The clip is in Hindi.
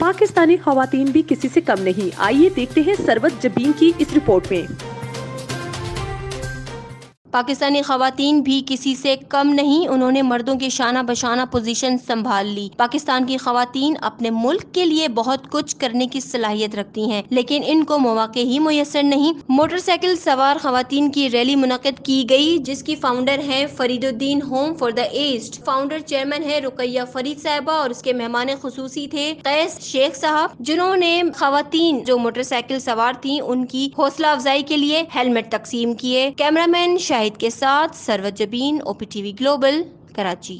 पाकिस्तानी खातन भी किसी से कम नहीं। आइए देखते हैं सरवत जबीन की इस रिपोर्ट में। पाकिस्तानी खातन भी किसी से कम नहीं, उन्होंने मर्दों की शाना बशाना पोजीशन संभाल ली। पाकिस्तान की खातन अपने मुल्क के लिए बहुत कुछ करने की सलाहियत रखती हैं, लेकिन इनको मौके ही मुयसर नहीं। मोटरसाइकिल सवार खातन की रैली मुनद की गई, जिसकी फाउंडर है Fariduddin home for the एस्ट founder chairman है रुकैया फरीद साहबा और उसके मेहमान खसूसी थे कैस शेख साहब, जिन्होंने खातन जो मोटरसाइकिल सवार थी, उनकी हौसला अफजाई के लिए हेलमेट तकसीम किए। कैमरामैन शाहिद के साथ सरवत जबीन टीवी ग्लोबल कराची।